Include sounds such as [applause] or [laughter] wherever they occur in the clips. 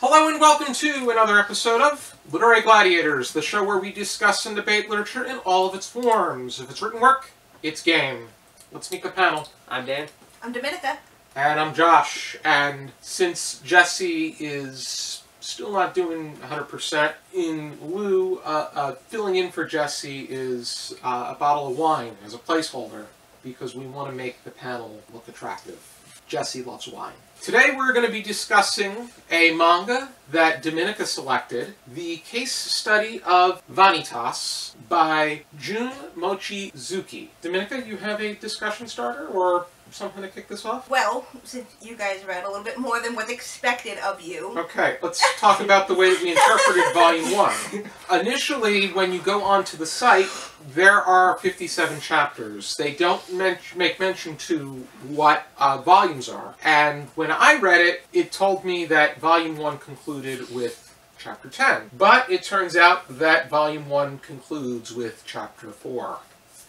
Hello and welcome to another episode of Literary Gladiators, the show where we discuss and debate literature in all of its forms. If it's written work, it's game. Let's meet the panel. I'm Dan. I'm Dominica. And I'm Josh, and since Jesse is still not doing 100%, in lieu, uh, uh, filling in for Jesse is uh, a bottle of wine as a placeholder, because we want to make the panel look attractive. Jesse loves wine. Today we're going to be discussing a manga that Dominica selected, the case study of Vanitas by Jun Mochizuki. Dominica, you have a discussion starter or something to kick this off? Well, since you guys read a little bit more than was expected of you, Okay, let's talk about the way that we interpreted Volume 1. Initially, when you go onto the site, there are 57 chapters. They don't men- make mention to what uh, volumes are. And when I read it, it told me that Volume 1 concluded with Chapter 10. But it turns out that Volume 1 concludes with Chapter 4.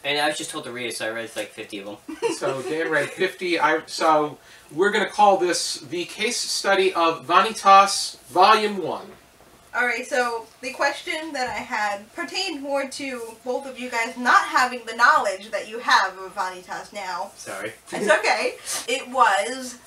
And I was just told to read it, so I read like 50 of them. [laughs] So Dan read 50. I so we're going to call this the case study of Vanitas Volume 1. Alright, so the question that I had pertained more to both of you guys not having the knowledge that you have of Vanitas now. Sorry. It's okay. It was,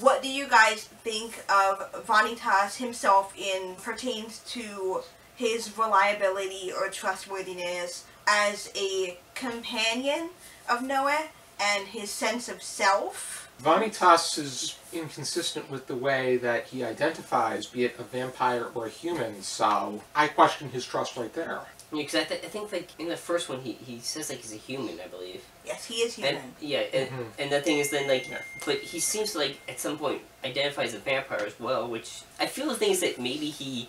what do you guys think of Vanitas himself in pertains to his reliability or trustworthiness as a companion of Noah and his sense of self? Vanitas is inconsistent with the way that he identifies, be it a vampire or a human, so I question his trust right there. Yeah, because I, th- I think like in the first one, he, he says like he's a human, I believe. Yes, he is human. And yeah, and, Mhm. and the thing is then like, Yeah. but he seems to like at some point identify as a vampire as well, which I feel the thing is that maybe he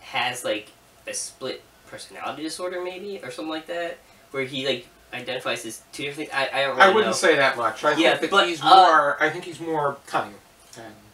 has like a split personality disorder, maybe or something like that, where he like identifies as two different. I I don't really I wouldn't know. say that much. I Yeah, think but, he's uh, more. I think he's more cunning.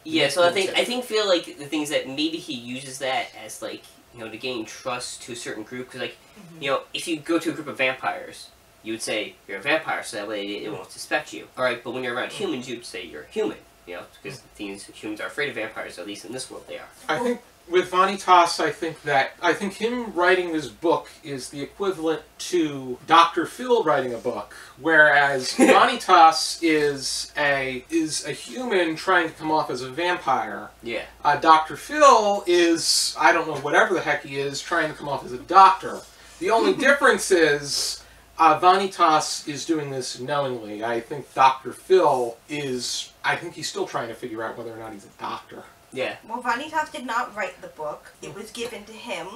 Yeah, so I think I think feel like the things that maybe he uses that as like you know to gain trust to a certain group because like Mhm. you know if you go to a group of vampires you would say you're a vampire so that way it, it won't suspect you all right but when you're around humans you'd say you're a human you know because things humans are afraid of vampires at least in this world they are I think with Vanitas, I think that I think him writing this book is the equivalent to Dr. Phil writing a book, whereas [laughs] Vanitas is a is a human trying to come off as a vampire. yeah Uh, Dr. Phil is I don't know whatever the heck he is trying to come off as a doctor. The only [laughs] difference is. Uh, Vanitas is doing this knowingly. I think Dr. Phil is. I think he's still trying to figure out whether or not he's a doctor. Yeah Well, Vanitas did not write the book. It was given to him,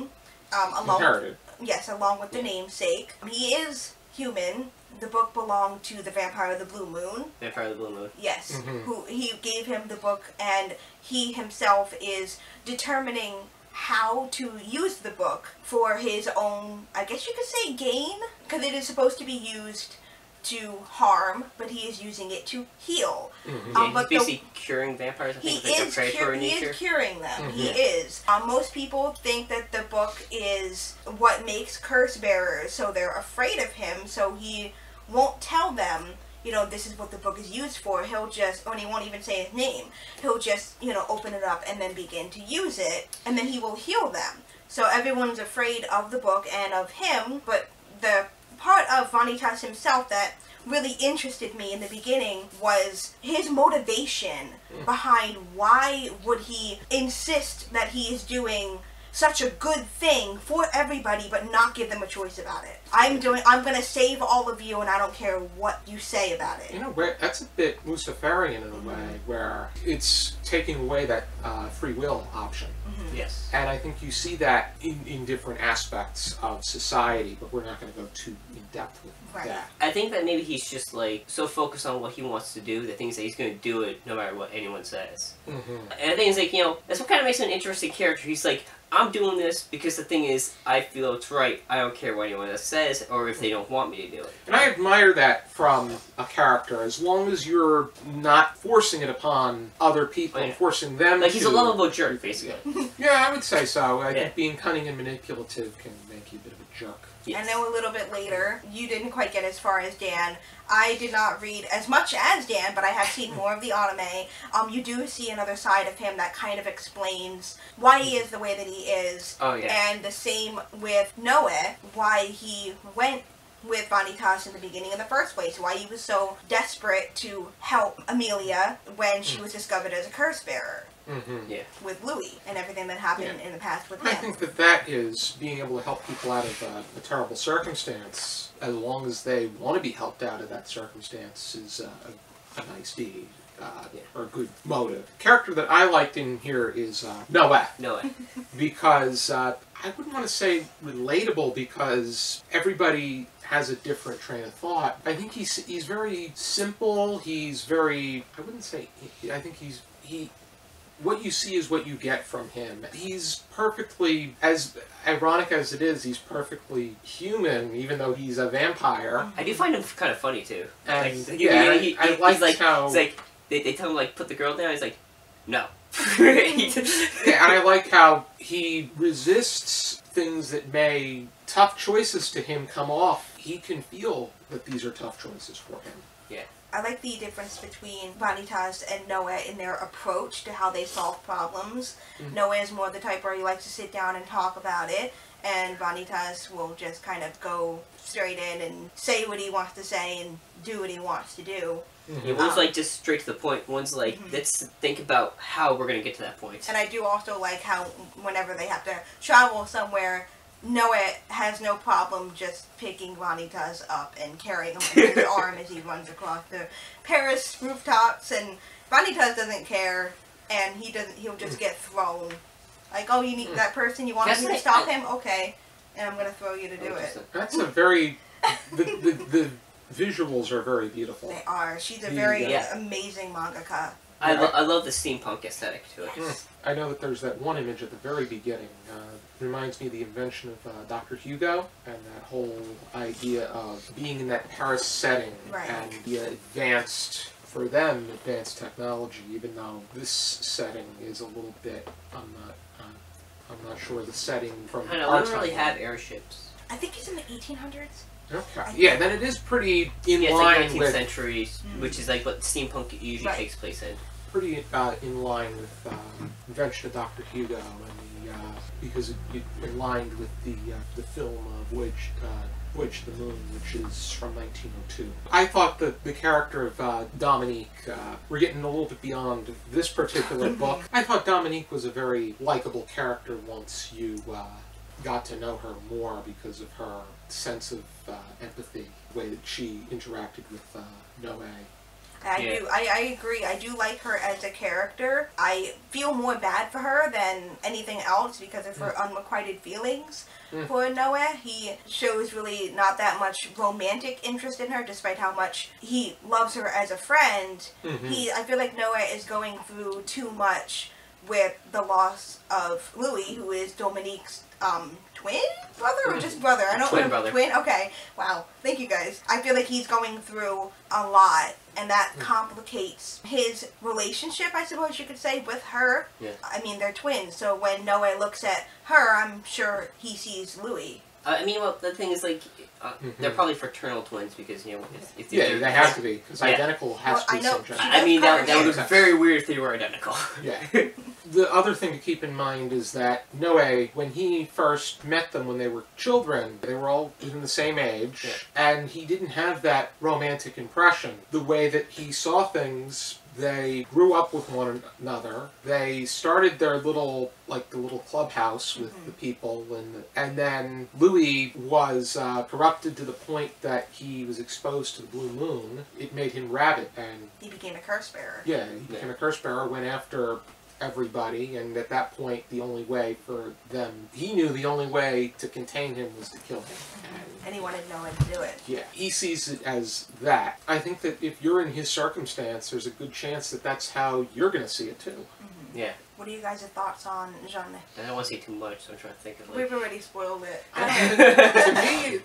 um, along Inherited. yes, along with the namesake. He is human. The book belonged to the Vampire of the Blue Moon. vampire of the blue moon Yes, Mhm. who he gave him the book, and he himself is determining how to use the book for his own, I guess you could say, gain, because it is supposed to be used to harm, but he is using it to heal. Mhm. yeah, Um, he's but the- basically curing vampires I He think like a is, cur- he is curing them. He Mhm. is. Um, most people think that the book is what makes curse bearers, so they're afraid of him. So he won't tell them, you know, this is what the book is used for. He'll just, and he won't even say his name. He'll just, you know, open it up and then begin to use it, and then he will heal them. So everyone's afraid of the book and of him, but the part of Vanitas himself that really interested me in the beginning was his motivation mm. behind why would he insist that he is doing such a good thing for everybody but not give them a choice about it. I'm doing I'm going to save all of you and I don't care what you say about it. In a way, that's a bit Luciferian in a way, where it's taking away that uh, free will option. yes And I think you see that in, in different aspects of society, but we're not going to go too in depth with Right. that. I think that maybe he's just like so focused on what he wants to do that things that he's going to do it no matter what anyone says hmm And I think it's like, you know, that's what kind of makes him an interesting character. He's like, I'm doing this because the thing is, I feel it's right. I don't care what anyone else says or if they don't want me to do it. And I admire that from a character, as long as you're not forcing it upon other people Oh, and yeah. forcing them Like, to. he's a lovable jerk, basically. [laughs] Yeah, I would say so. I Yeah. think being cunning and manipulative can make you a bit of a jerk. Yes. And then a little bit later, you didn't quite get as far as Dan. I did not read as much as Dan, but I have seen [laughs] more of the anime. Um, you do see another side of him that kind of explains why he is the way that he is. Oh yeah. And the same with Noah, why he went with Vanitas in the beginning in the first place, why he was so desperate to help Amelia when she was discovered as a curse bearer hmm yeah. with Louis and everything that happened in the past with him. I him. think that that is being able to help people out of uh, a terrible circumstance, as long as they want to be helped out of that circumstance, is uh, a, a nice deed. Uh, Yeah. Or a good motive. The character that I liked in here is uh, Noah. No way. [laughs] because uh, I wouldn't want to say relatable because everybody has a different train of thought. I think he's he's very simple. He's very I wouldn't say I think he's he what you see is what you get from him. He's perfectly as ironic as it is, he's perfectly human even though he's a vampire. I do find him kind of funny too. And like, yeah, he, he, I, I he's like, how It's like they, they tell him like put the girl down. He's like, no. [laughs] Yeah, and I like how he resists things that may tough choices to him come off. He can feel that these are tough choices for him. I like the difference between Vanitas and Noah in their approach to how they solve problems. Mhm. Noah is more the type where he likes to sit down and talk about it, and Vanitas will just kind of go straight in and say what he wants to say and do what he wants to do. Yeah, one's like just straight to the point. One's like, Mhm. let's think about how we're gonna get to that point. And I do also like how whenever they have to travel somewhere, Noah has no problem just picking Vanitas up and carrying him in his [laughs] arm as he runs across the Paris rooftops. And Vanitas doesn't care, and he doesn't. He'll just get thrown. Like, oh, you need Hmm. that person. You want That's me to stop him? Okay, and I'm gonna throw you to do it. That's a very the, the, the visuals are very beautiful. They are. She's a very Yeah. amazing mangaka. I, lo- I love the steampunk aesthetic to it. Yes. I know that there's that one image at the very beginning. Uh, reminds me of the invention of uh, Dr. Hugo and that whole idea of being in that Paris setting Right. and the advanced, for them, advanced technology. Even though this setting is a little bit, I'm not, uh, I'm not sure the setting from I know our we don't really time. have airships. I think he's in the 1800s. Okay. Yeah, then it is pretty in yeah, it's line like 19th with century, Mm. which is like what steampunk usually Right. takes place in. Pretty uh, in line with uh, invention of Dr. Hugo and the uh, because it, it aligned with the uh, the film of Voyage uh, Voyage to the Moon, which is from 1902. I thought that the character of uh, Dominique, uh, we're getting a little bit beyond this particular [laughs] book. I thought Dominique was a very likable character once you uh, got to know her more because of her sense of uh, empathy, the way that she interacted with uh, Noe. I Yeah. do. I, I agree. I do like her as a character. I feel more bad for her than anything else because of her unrequited feelings Mm. for Noah. He shows really not that much romantic interest in her, despite how much he loves her as a friend. Mhm. He, I feel like Noah is going through too much with the loss of Louis, who is Dominique's um, twin brother or just brother. I don't Twin brother. Twin. Okay. Wow. Thank you guys. I feel like he's going through a lot, and that complicates his relationship. I suppose you could say with her. Yeah. I mean, they're twins, so when Noah looks at her, I'm sure he sees Louis. Uh, I mean, well, the thing is, like, uh, Mhm. they're probably fraternal twins because you know, if, if Yeah, they're- they have to be because Yeah. identical has Well, to be I know- same gender. I mean, that, covered that would be very weird if they were identical. Yeah. the other thing to keep in mind is that Noe, when he first met them when they were children, they were all in the same age, Yeah. and he didn't have that romantic impression. The way that he saw things, they grew up with one another. They started their little, like the little clubhouse with the people, and and then Louis was uh, corrupted to the point that he was exposed to the blue moon. It made him rabid, and He became a curse bearer. yeah, he became a curse bearer, went after everybody, and at that point, the only way for them, he knew the only way to contain him was to kill him. And And he wanted Noah to do it. yeah, he sees it as that. I think that if you're in his circumstance, there's a good chance that that's how you're going to see it too. Mm-hmm. yeah, What are you guys' thoughts on Jeanne? I don't want to say too much, so I'm trying to think of like. We've already spoiled it. [laughs] to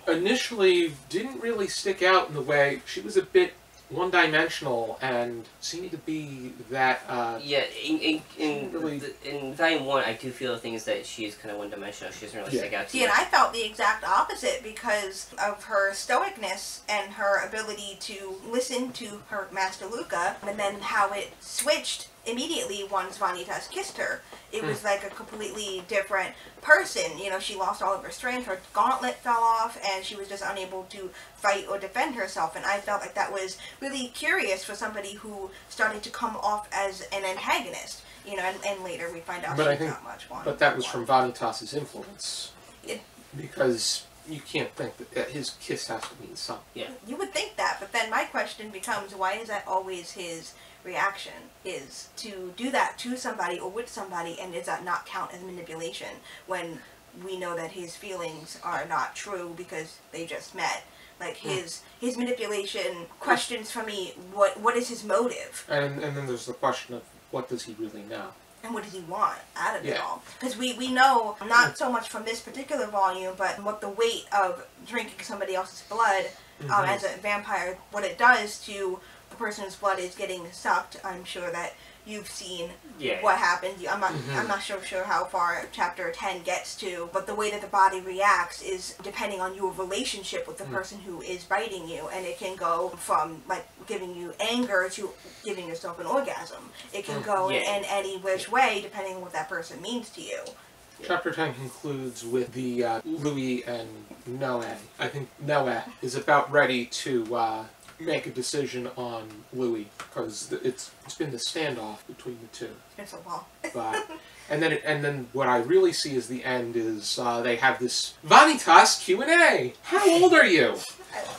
me, initially, didn't really stick out in the way she was a bit one-dimensional and seeming to be that. Uh, Yeah, in in in, Really- the, in volume one, I do feel the thing is that she is kind of one dimensional. She doesn't really Yeah. stick out too See, and. I felt the exact opposite because of her stoicness and her ability to listen to her master Luca, and then how it switched immediately once Vanitas kissed her. It was hmm. like a completely different person. You know, she lost all of her strength, her gauntlet fell off, and she was just unable to fight or defend herself. And I felt like that was really curious for somebody who started to come off as an antagonist. You know, and, and later we find out But I she's think- not much one. but that was one. from Vanitas's influence, It- because you can't think that, that his kiss has to mean something. You would think that, but then my question becomes why is that always his reaction? Is to do that to somebody or with somebody, and does that not count as manipulation when we know that his feelings are not true because they just met? Like his his manipulation questions for me what what is his motive And and then there's the question of what does he really know? and what does he want out of it all? Because we, we know, not so much from this particular volume, but what the weight of drinking somebody else's blood um, Mhm. as a vampire, what it does to the person whose blood is getting sucked. I'm sure that you've seen Yeah. what happens. I'm not, Mhm. I'm not sure, sure how far chapter 10 gets to, but the way that the body reacts is depending on your relationship with the Mm. person who is biting you, and it can go from like giving you anger to giving yourself an orgasm. It can Mm. go Yeah. in any which way depending on what that person means to you. Chapter 10 concludes with the uh, Louis and Noe. I think Noe is about ready to uh, make a decision on Louis because it's it's been the standoff between the two. It's a while. [laughs] But and then and then what I really see as the end is uh, they have this Vanitas Q and A. How old are you?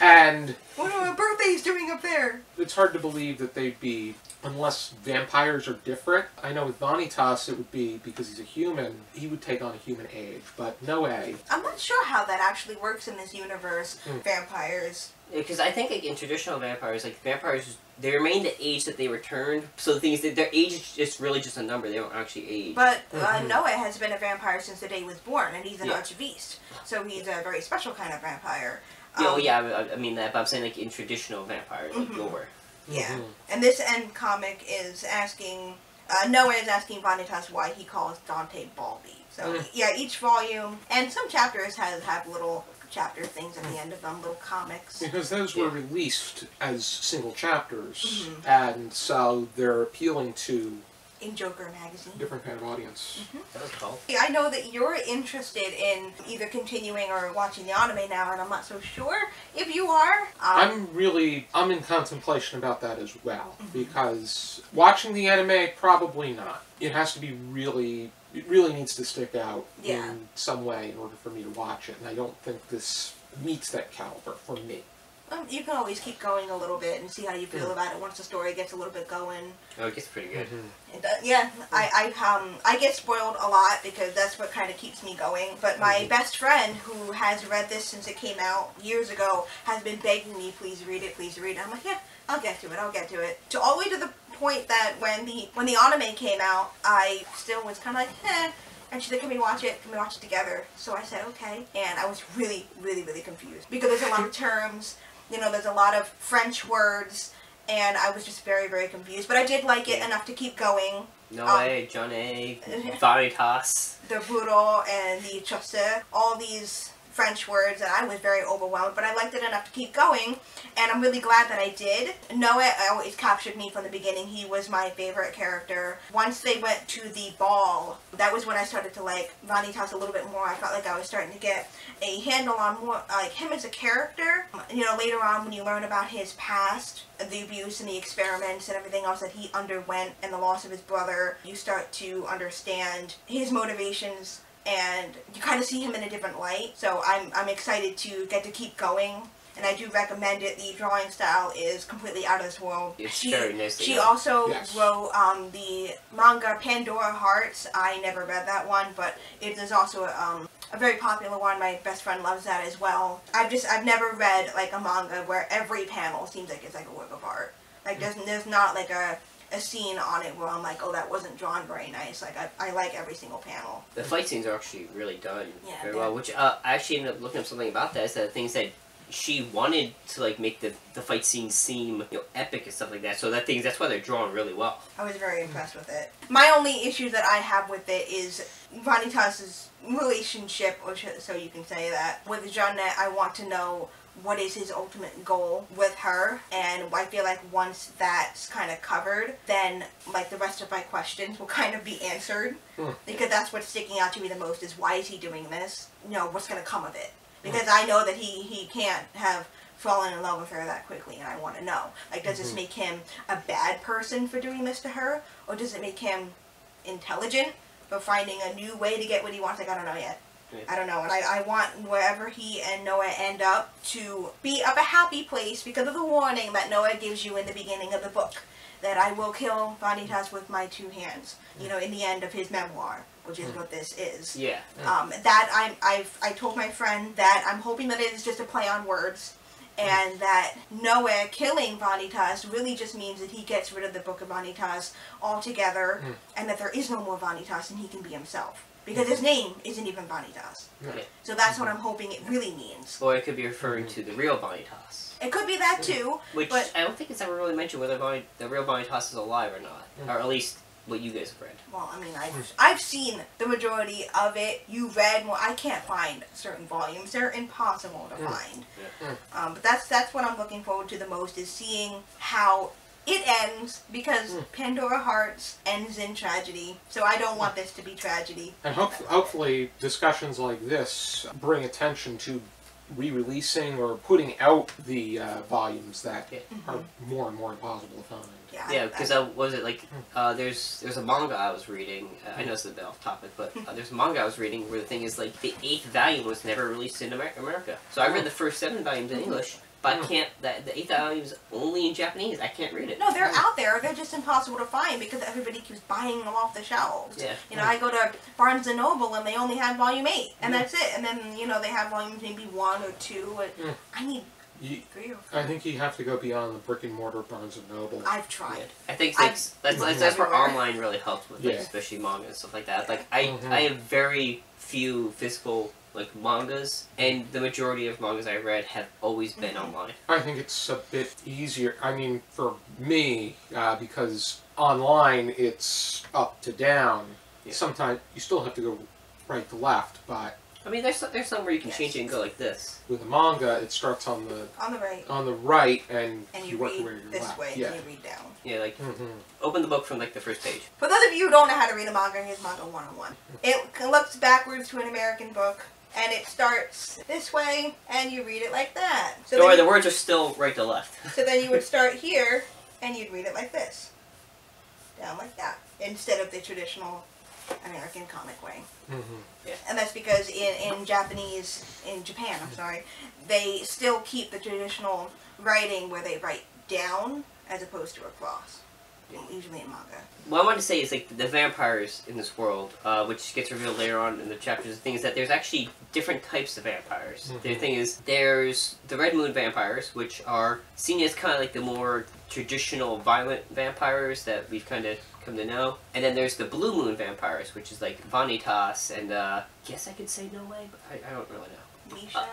And What are my birthdays doing up there? it's hard to believe that they'd be unless vampires are different. I know with Vanitas it would be because he's a human, he would take on a human age, but no way. I'm not sure how that actually works in this universe. Mm. Vampires. Because I think like in traditional vampires, like vampires, they remain the age that they returned. So the thing is that their age is just really just a number. They don't actually age. But uh, Mhm. Noah has been a vampire since the day he was born, and he's an Yeah. archiviste. So he's a very special kind of vampire. yeah, well, Um, yeah, I, I mean that, but I'm saying like in traditional vampires, like Mhm. lore. Yeah. Mhm. And this end comic is asking, uh, Noah is asking Vanitas why he calls Dante Baldy. So Mm. yeah, each volume and some chapters has have little chapter things at the end of them, little comics. Because those were Yeah. released as single chapters, Mhm. and so they're appealing to In Joker magazine. different kind of audience. That was cool. I know that you're interested in either continuing or watching the anime now, and I'm not so sure if you are. Um, I'm really I'm in contemplation about that as well Mhm. because watching the anime probably not. It has to be really it really needs to stick out Yeah. in some way in order for me to watch it, and I don't think this meets that caliber for me. um, you can always keep going a little bit and see how you feel Yeah. about it once the story gets a little bit going. Oh, it gets pretty good. It does, yeah, I, I um I get spoiled a lot because that's what kind of keeps me going. But my Mhm. best friend, who has read this since it came out years ago, has been begging me, please read it, please read it. I'm like, yeah, I'll get to it, I'll get to it. To all the way to the point that when the when the anime came out, I still was kind of like, eh. And she said, can we watch it? Can we watch it together? So I said, okay. And I was really, really, really confused because there's a lot of terms. You know, there's a lot of French words. And I was just very, very confused. But I did like it enough to keep going. No Um, way, Johnny, [laughs] A. Vanitas. the boodle and the chose, all these French words, and I was very overwhelmed, but I liked it enough to keep going, and I'm really glad that I did. Noah always captured me from the beginning. He was my favorite character. Once they went to the ball, that was when I started to like Ronnie Vanitas a little bit more. I felt like I was starting to get a handle on more like him as a character. You know, later on when you learn about his past, the abuse and the experiments and everything else that he underwent and the loss of his brother, you start to understand his motivations and you kind of see him in a different light. So I'm, I'm excited to get to keep going. And I do recommend it. The drawing style is completely out of this world. It's she, very nicely she done. also Yes. wrote um, the manga Pandora Hearts. I never read that one, but it is also um, a very popular one. My best friend loves that as well. I've just I've never read like a manga where every panel seems like it's like a work of art. Like there's there's not like a a scene on it where I'm like, oh, that wasn't drawn very nice. Like I, I like every single panel. The fight scenes are actually really done Yeah, very well. Which uh, I actually ended up looking up something about that. Is that things that she wanted to like make the the fight scenes seem you know epic and stuff like that. So that things that's why they're drawn really well. I was very impressed with it. My only issue that I have with it is Vanitas's relationship, or so you can say that, with Jeanette. I want to know what is his ultimate goal with her, and I feel like once that's kind of covered, then like the rest of my questions will kind of be answered, Hmm. because that's what's sticking out to me the most is why is he doing this? You know, what's going to come of it? Because I know that he he can't have fallen in love with her that quickly, and I want to know. Like, does this Mhm. make him a bad person for doing this to her, or does it make him intelligent for finding a new way to get what he wants? Like, I don't know yet. I don't know, and I, I want wherever he and Noah end up to be of a happy place because of the warning that Noah gives you in the beginning of the book that I will kill Vanitas with my two hands. You know, in the end of his memoir, which is Mm. what this is. Yeah. Um, that I'm, I've, I told my friend that I'm hoping that it is just a play on words, and that Noah killing Vanitas really just means that he gets rid of the Book of Vanitas altogether, Mm. and that there is no more Vanitas, and he can be himself because his name isn't even Vanitas. Yeah. So that's what I'm hoping it really means. Or it could be referring to the real Vanitas. It could be that too. Which But- I don't think it's ever really mentioned whether Vani- the real Vanitas is alive or not. Mm. Or at least what you guys have read. Well, I mean, I've, I've seen the majority of it. You read more. I can't find certain volumes. They're impossible to Mm. find. Yeah. Um, but that's that's what I'm looking forward to the most is seeing how it ends because Mm. Pandora Hearts ends in tragedy. So I don't want this to be tragedy. And hope, hopefully, discussions like this bring attention to re-releasing or putting out the uh, volumes that Yeah. are more and more impossible to find. Yeah. Yeah, because I- uh, was it like uh, there's there's a manga I was reading. Uh, I know it's a bit off topic, but uh, there's a manga I was reading where the thing is like the eighth volume was never released in Amer- America. So I read the first seven volumes in English, but I can't. That the eighth volume is only in Japanese. I can't read it. no, they're out there. They're just impossible to find because everybody keeps buying them off the shelves. Yeah. You know, I go to Barnes and Noble and they only have volume eight, and Mm. that's it. And then you know they have volumes maybe one or two. And Mm. I need You, three or four. I think you have to go beyond the brick and mortar Barnes and Noble. I've Yeah. tried. I think that's that's, that's, that's where Everywhere. online really helps with, like, Yeah. especially manga and stuff like that. Like I Mhm. I have very few physical like mangas, and the majority of mangas I read have always been Mhm. online. I think it's a bit easier. I mean, for me, uh, because online it's up to down. Yeah. Sometimes you still have to go right to left, but I mean, there's some, there's some where you can Yes. change it and go like this. with a manga, it starts on the On the right, on the right and, and you work read your way to your this left. way, Yeah. and you read down. Yeah, like hmm open the book from like the first page. For those of you who don't know how to read a manga, here's Manga 101. It looks backwards to an American book, and it starts this way, and you read it like that. So, Don't the words are still right to left. [laughs] so then you would [laughs] start here, and you'd read it like this. Down like that. Instead of the traditional American comic way. hmm And that's because in, in Japanese, in Japan, I'm sorry, they still keep the traditional writing where they write down as opposed to across. Usually in manga. What I wanted to say is like the vampires in this world, uh, which gets revealed later on in the chapters. The thing is that there's actually different types of vampires. The Mhm. thing is, there's the Red Moon vampires, which are seen as kind of like the more traditional violent vampires that we've kind of come to know. And then there's the Blue Moon vampires, which is like Vanitas and uh, guess I could say no way, but I, I don't really know. Misha, right?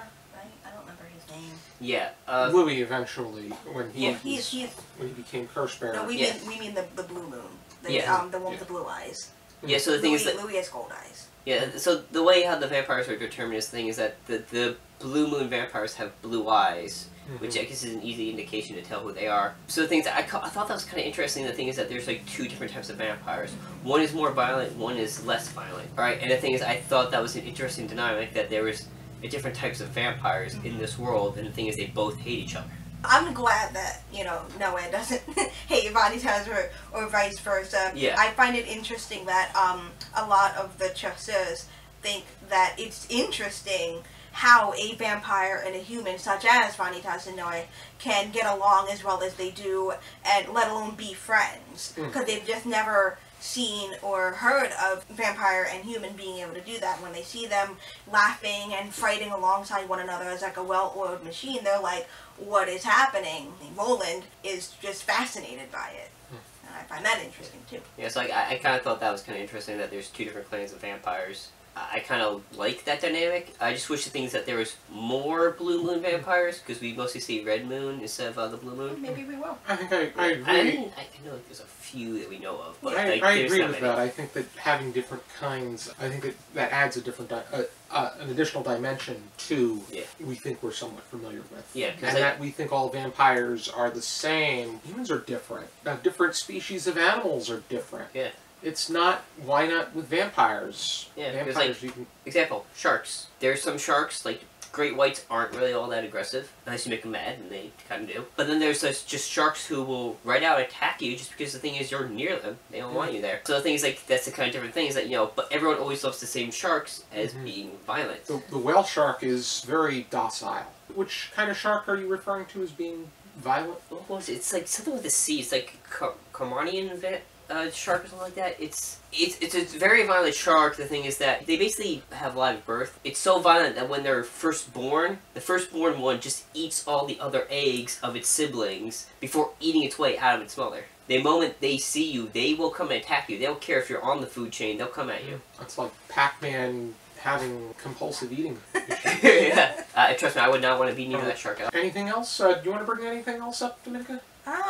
I don't remember his name. Yeah. Uh, Louis eventually, when he Yeah. was- He's he's when he became curse bearer. no, we Yeah. mean we mean the the blue moon. The, Yeah. um the one with the blue eyes. yeah. So the thing is that Louis has gold eyes. Yeah, so the way how the vampires are determined is the thing is that the, the blue moon vampires have blue eyes, Mhm. which I guess is an easy indication to tell who they are. So the things I, ca- I thought that was kind of interesting. The thing is that there's like two different types of vampires. One is more violent, one is less violent. All right, and the thing is, I thought that was an interesting dynamic that there was a different types of vampires in this world, and the thing is, they both hate each other. I'm glad that you know Noah doesn't [laughs] hate Vanitas or or vice versa. Yeah. I find it interesting that um a lot of the chasseurs think that it's interesting how a vampire and a human such as Vanitas and Noe can get along as well as they do and let alone be friends Mm. because they've just never seen or heard of vampire and human being able to do that. When they see them laughing and fighting alongside one another as like a well-oiled machine they're like what is happening? Roland is just fascinated by it. Hmm. And i find that interesting too. Yeah, so like, I, I kind of thought that was kind of interesting that there's two different clans of vampires. I kind of like that dynamic. I just wish the things that there was more blue moon vampires because we mostly see red moon instead of uh, the blue moon. Maybe we will. I think I, I I, mean, I I know like, there's a few that we know of, but I, like, I there's agree not with many. that. I think that having different kinds, I think that that adds a different, di- uh, uh, an additional dimension to Yeah. we think we're somewhat familiar with. Yeah, 'cause and like- that we think all vampires are the same. Humans are different. Uh, different species of animals are different. Yeah. It's not. Why not with vampires? Yeah, vampires. you can. Example: sharks. There's some sharks like great whites aren't really all that aggressive unless you make them mad, and they kind of do. But then there's those just sharks who will right out attack you just because the thing is you're near them. They don't want you there. So the thing is like that's the kind of different thing is that you know. But everyone always loves the same sharks as Mhm. being violent. The, the whale shark is very docile. Which kind of shark are you referring to as being violent? what was it? It's like something with the sea. It's like Car- Carmanian va- uh, shark or something like that. It's it's it's a very violent shark. The thing is that they basically have live birth. It's so violent that when they're first born, the firstborn one just eats all the other eggs of its siblings before eating its way out of its mother. The moment they see you, they will come and attack you. They don't care if you're on the food chain. They'll come at you. It's like Pac-Man having compulsive eating. [laughs] [laughs] yeah. Uh, trust me, I would not want to be near that shark. Anything else? Uh, do you want to bring anything else up, Dominica?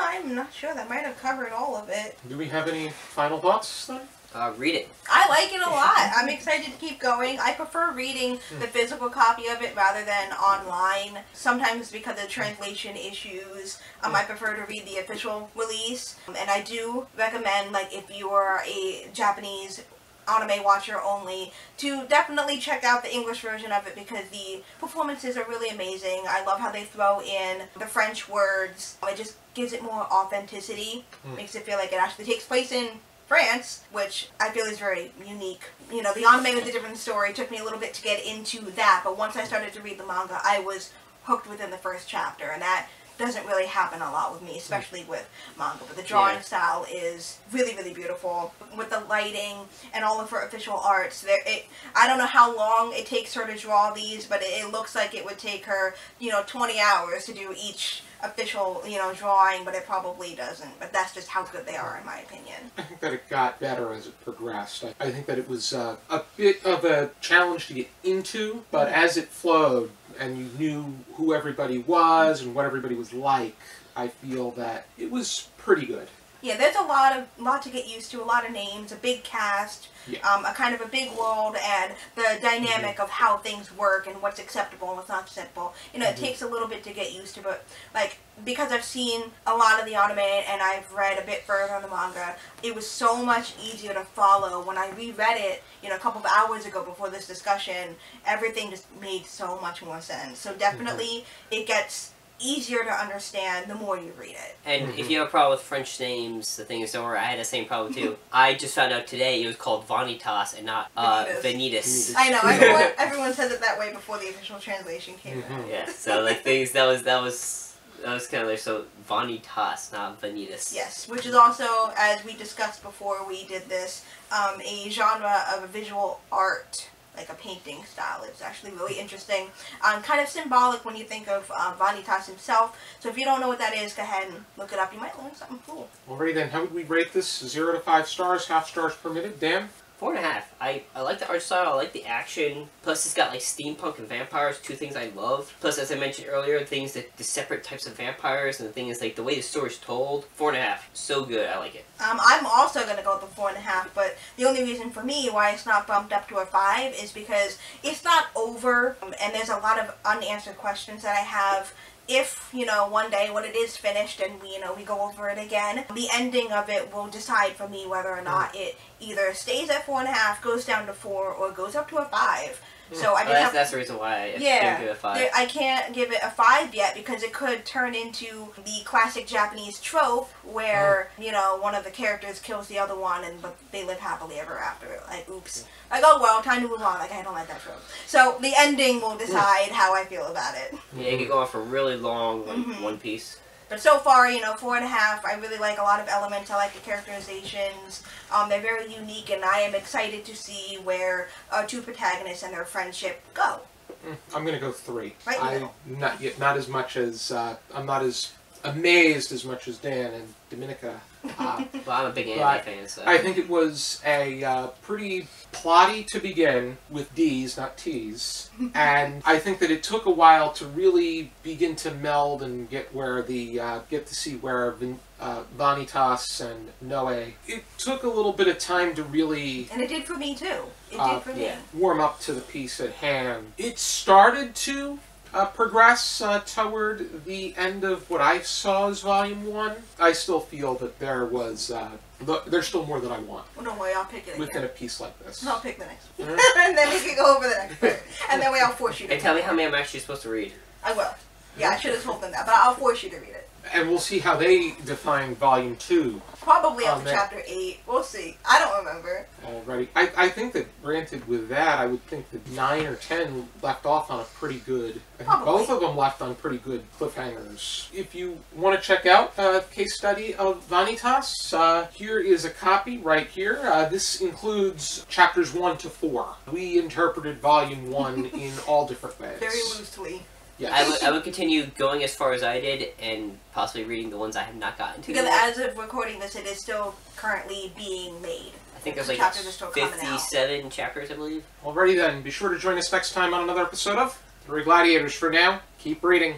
I'm not sure. That might have covered all of it. Do we have any final thoughts then? Uh, read it. I like it a lot. I'm excited to keep going. I prefer reading Hmm. the physical copy of it rather than online. Sometimes because of translation issues, um, Hmm. I prefer to read the official release. Um, and I do recommend, like, if you are a Japanese anime watcher only, to definitely check out the English version of it because the performances are really amazing. I love how they throw in the French words. It just gives it more authenticity. Mm. Makes it feel like it actually takes place in France, which I feel is very unique. You know, the anime was a different story. It took me a little bit to get into that, but once I started to read the manga, I was hooked within the first chapter, and that doesn't really happen a lot with me, especially with manga. But the drawing Yeah. style is really, really beautiful with the lighting and all of her official arts. There, it I don't know how long it takes her to draw these, but it, it looks like it would take her, you know, 20 hours to do each official, you know, drawing, but it probably doesn't. But that's just how good they are, in my opinion. I think that it got better as it progressed. I, I think that it was uh, a bit of a challenge to get into, but as it flowed and you knew who everybody was and what everybody was like, I feel that it was pretty good. Yeah, there's a lot of lot to get used to, a lot of names, a big cast, Yeah. um, a kind of a big world, and the dynamic of how things work and what's acceptable and what's not acceptable. You know, it Mhm. takes a little bit to get used to, but like because I've seen a lot of the anime and I've read a bit further on the manga, it was so much easier to follow when I reread it. You know, a couple of hours ago before this discussion, everything just made so much more sense. So definitely, it gets easier to understand the more you read it. And Mhm. if you have a problem with French names, the thing is, don't worry, I had the same problem too. [laughs] I just found out today it was called Vanitas and not uh, Vanitas. Vanitas. Vanitas. I know everyone. [laughs] everyone said it that way before the official translation came out. Mhm. Yeah, so like [laughs] things that was that was that was kind of like so Vanitas, not Vanitas. Yes, which is also, as we discussed before we did this, um, a genre of visual art, like a painting style. It's actually really interesting. Um, kind of symbolic when you think of uh, Vanitas himself. So if you don't know what that is, go ahead and look it up. You might learn something cool. Alrighty then, how would we rate this? Zero to five stars, half stars permitted. Dan? Four and a half. I, I like the art style, I like the action. Plus, it's got like steampunk and vampires, two things I love. Plus, as I mentioned earlier, things that the separate types of vampires, and the thing is like the way the story's told. Four and a half. So good. I like it. Um, I'm also going to go with the four and a half, but the only reason for me why it's not bumped up to a five is because it's not over, um, and there's a lot of unanswered questions that I have. If you know one day when it is finished and we you know we go over it again, the ending of it will decide for me whether or not mm. it either stays at four and a half, goes down to four, or goes up to a five. So I Well, that's, have that's the reason why I Yeah, didn't give it a five. there- I can't give it a five yet because it could turn into the classic Japanese trope where you know one of the characters kills the other one and but they live happily ever after. Like oops, like oh well, time to move on. Like I don't like that trope. So the ending will decide how I feel about it. Yeah, it could go on for really long, like Mhm. One Piece. But so far, you know, four and a half. I really like a lot of elements. I like the characterizations. Um, they're very unique, and I am excited to see where our two protagonists and their friendship go. Mm, I'm gonna go three. Right I not yet, not as much as uh, I'm not as amazed as much as Dan and Dominica. Uh, [laughs] Well, I'm a big anime fan, so. I think it was a uh, pretty plotty to begin with D's, not T's, [laughs] and I think that it took a while to really begin to meld and get where the uh, get to see where Vin, uh, Vanitas and Noe. It took a little bit of time to really And it did for me too. It Uh, did for me. warm up to the piece at hand. It started to uh, progress uh, toward the end of what I saw as Volume One. I still feel that there was uh, th- there's still more that I want Well, don't worry, I'll pick it within again. a piece like this. I'll pick the next one. Mhm. [laughs] and then we can go over the next part. [laughs] And then we all force you to And tell me how many I'm actually supposed to read. I will. Yeah, I should have told them that, but I'll force you to read it. And we'll see how they define Volume Two Probably up to chapter 8. We'll see. I don't remember. already. I, I think that, granted, with that, I would think that nine or ten left off on a pretty good. I think both of them left on pretty good cliffhangers. If you want to check out a case study of Vanitas, uh, here is a copy right here. Uh, this includes chapters one to four. We interpreted Volume One [laughs] in all different ways. Very loosely. Yes. I would, I would continue going as far as I did and possibly reading the ones I have not gotten to. Because as of recording this, it is still currently being made. I think there's like chapters are still coming out. 57 chapters, I believe. Alrighty then, be sure to join us next time on another episode of Literary Gladiators. For now, keep reading.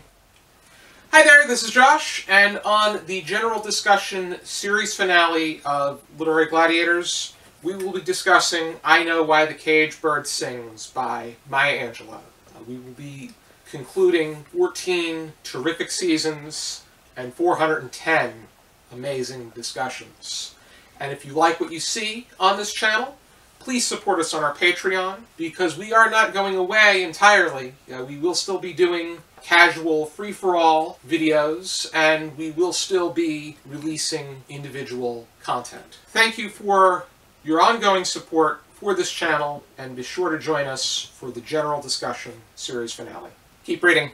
Hi there, this is Josh, and on the general discussion series finale of Literary Gladiators, we will be discussing I Know Why the Cage Bird Sings by Maya Angelou. Uh, we will be concluding 14 terrific seasons and 410 amazing discussions. And if you like what you see on this channel, please support us on our Patreon because we are not going away entirely. Uh, we will still be doing casual free for all videos and we will still be releasing individual content. Thank you for your ongoing support for this channel and be sure to join us for the general discussion series finale. Keep reading.